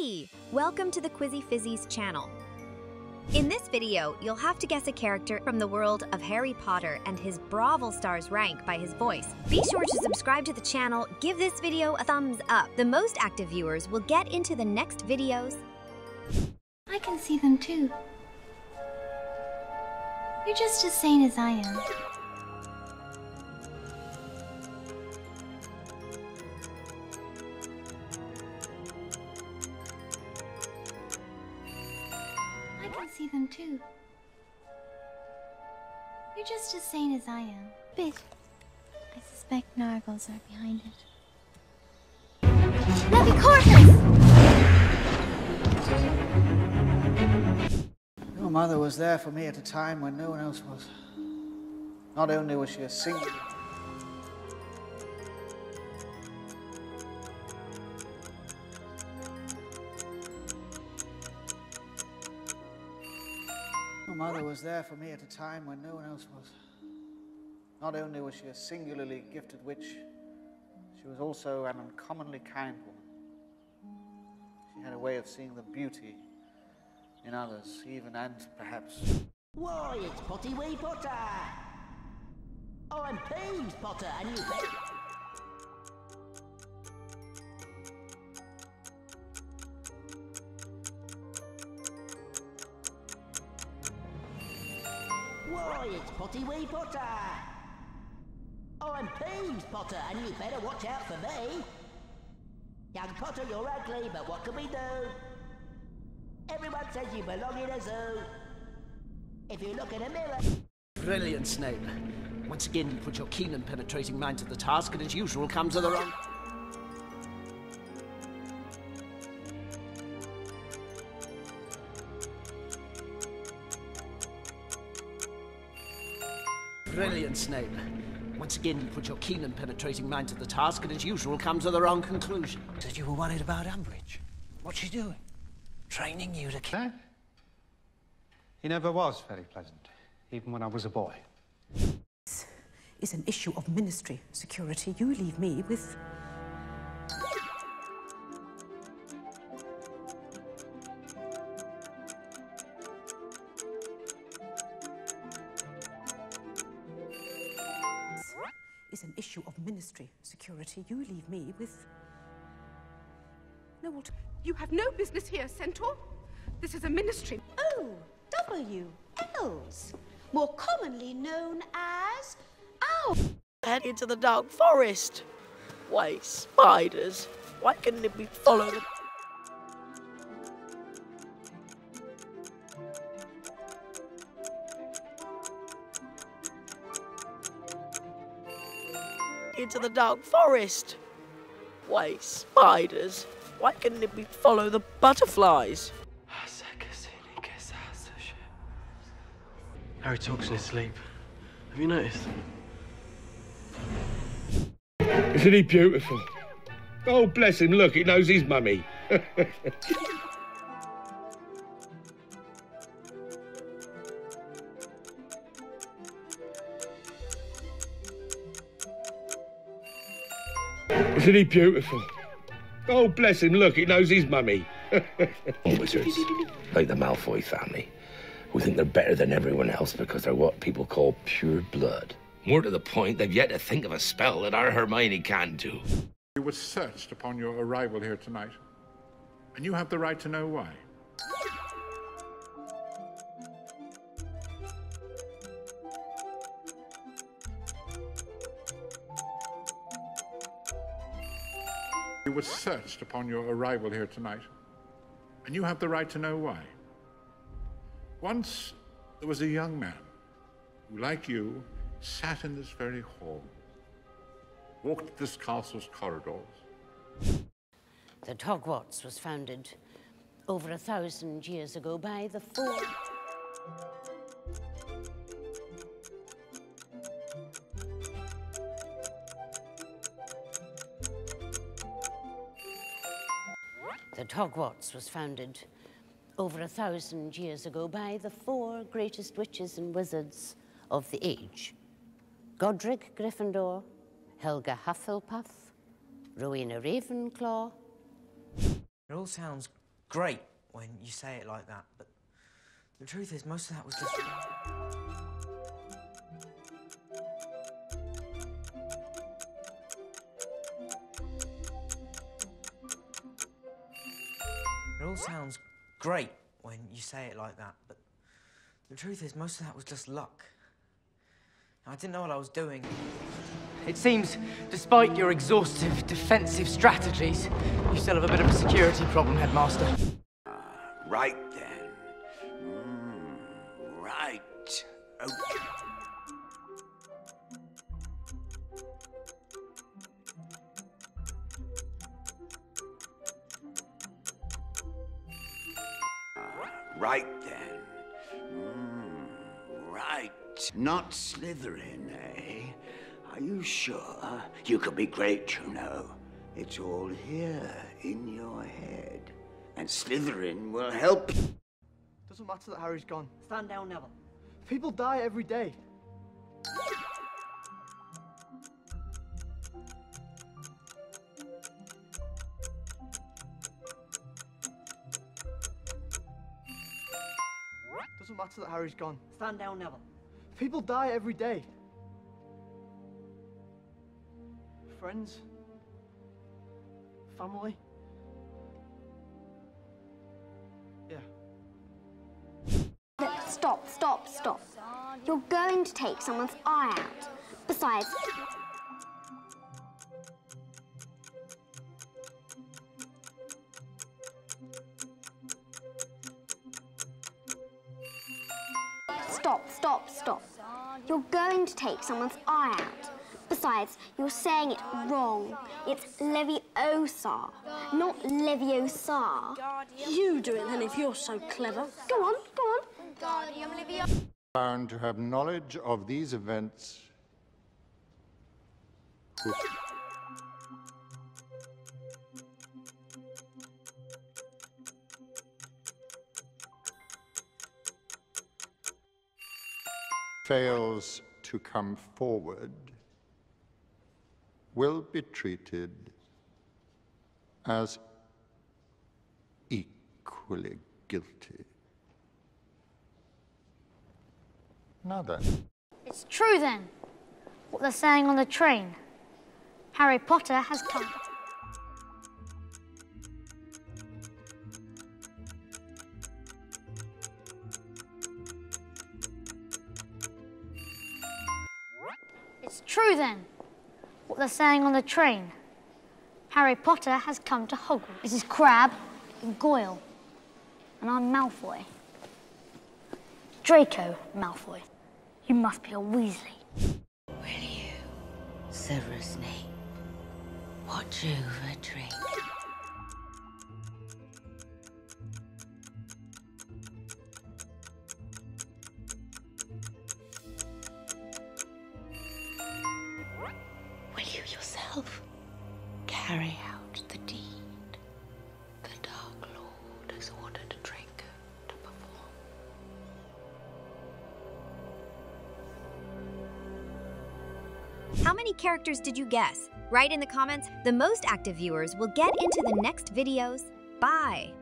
Hey! Welcome to the Quizzy Fizzies channel. In this video, you'll have to guess a character from the world of Harry Potter and his Brawl Stars rank by his voice. Be sure to subscribe to the channel, give this video a thumbs up. The most active viewers will get into the next videos. I can see them too. You're just as sane as I am. See them too. You're just as sane as I am. Bit. I suspect Nargles are behind it. Levicorpus! Your mother was there for me at a time when no one else was. Not only was she a single. Was there for me at a time when no one else was. Not only was she a singularly gifted witch, she was also an uncommonly kind woman. She had a way of seeing the beauty in others, even and perhaps. Why, it's Potty Wee Potter! Oh, I'm pleased, Potter, and you bet. Potty Wee Potter! Oh, I'm pleased, Potter, and you better watch out for me. Young Potter, you're ugly, but what can we do? Everyone says you belong in a zoo. If you look in a mirror. Brilliant, Snape. Once again, you put your keen and penetrating mind to the task, and as usual, come to the wrong. Brilliant, Snape. Once again, you put your keen and penetrating mind to the task, and as usual, come to the wrong conclusion. Said you were worried about Umbridge. What's she doing? Training you to kill. No. He never was very pleasant, even when I was a boy. This is an issue of ministry security. You leave me with. Issue of ministry security. You leave me with. No alternative. You have no business here, Centaur. This is a ministry. Oh, W. Elves. More commonly known as owl. Head into the dark forest. Why, spiders? Why couldn't it be followed? Into the dark forest. Why, spiders? Why couldn't it be follow the butterflies? Harry talks in his sleep. Have you noticed? Isn't he beautiful? Oh, bless him, look, he knows his mummy. Isn't he beautiful? Oh, bless him, look, he knows his mummy. Oh, wizards, like the Malfoy family, who think they're better than everyone else because they're what people call pure blood. More to the point, they've yet to think of a spell that our Hermione can't do. You were searched upon your arrival here tonight, and you have the right to know why. You were searched upon your arrival here tonight, and you have the right to know why. Once there was a young man who, like you, sat in this very hall, walked this castle's corridors. The Hogwarts was founded over a thousand years ago by the four. That Hogwarts was founded over a thousand years ago by the four greatest witches and wizards of the age. Godric Gryffindor, Helga Hufflepuff, Rowena Ravenclaw. It all sounds great when you say it like that, but the truth is, most of that was just. Great when you say it like that, but the truth is, most of that was just luck. I didn't know what I was doing. It seems, despite your exhaustive defensive strategies, you still have a bit of a security problem, Headmaster. Right then. Right then. Mm, right. Not Slytherin, eh? Are you sure? You could be great, you know. It's all here in your head. And Slytherin will help. Doesn't matter that Harry's gone. Stand down, Neville. People die every day. Doesn't that Harry's gone. Stand down, Neville. People die every day. Friends. Family. Yeah. Look, stop, stop, stop. You're going to take someone's eye out. Besides, stop, stop, stop. You're going to take someone's eye out. Besides, you're saying it wrong. It's Leviosa, not Leviosa. You do it then if you're so clever. Go on, go on. Bound to have knowledge of these events. Fails to come forward will be treated as equally guilty. Now then. It's true then, what they're saying on the train. Harry Potter has come. It's true then, what they're saying on the train. Harry Potter has come to Hogwarts. This is Crabbe and Goyle, and I'm Malfoy. Draco Malfoy. You must be a Weasley. Will you, Severus Snape, watch over Draco. Carry out the deed the Dark Lord has ordered Draco to perform? How many characters did you guess? Write in the comments. The most active viewers will get into the next videos. Bye!